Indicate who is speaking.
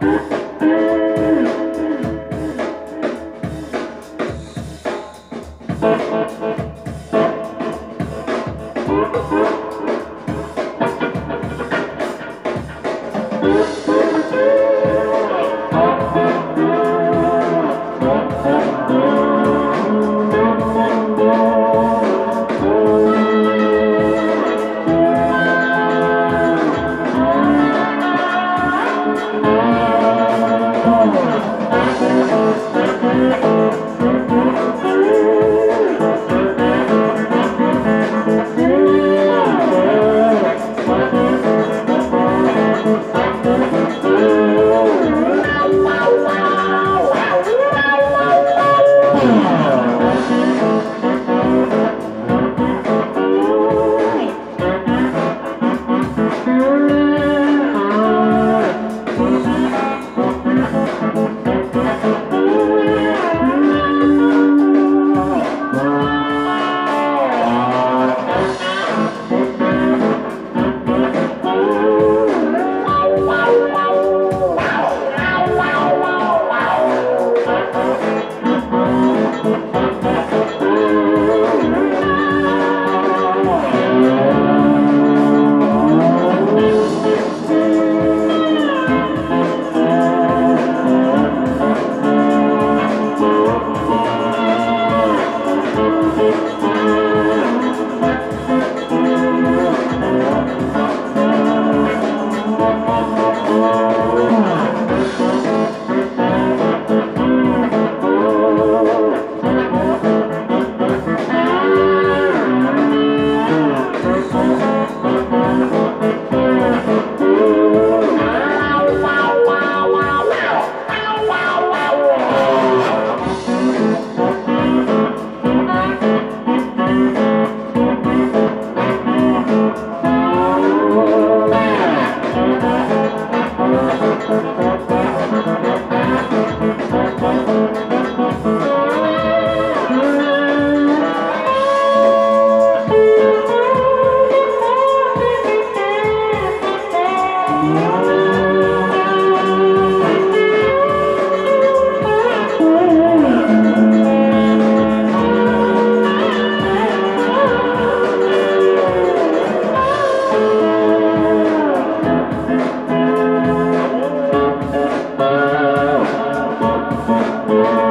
Speaker 1: Thank hum. Thank you.